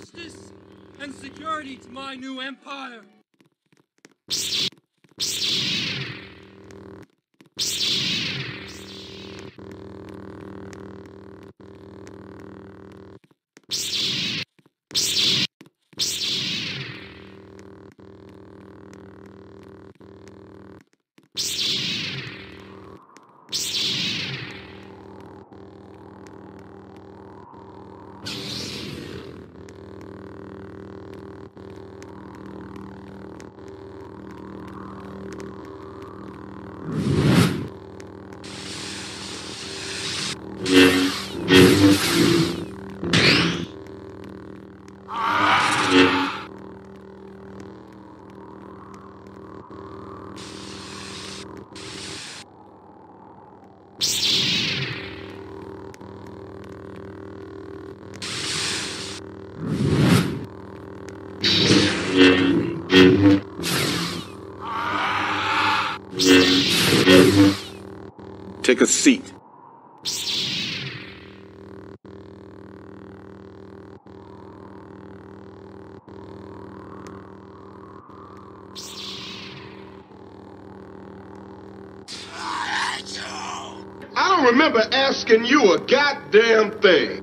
justice and security to my new empire. Take a seat. I don't remember asking you a goddamn thing.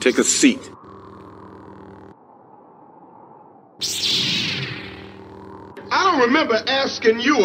Take a seat. I remember asking you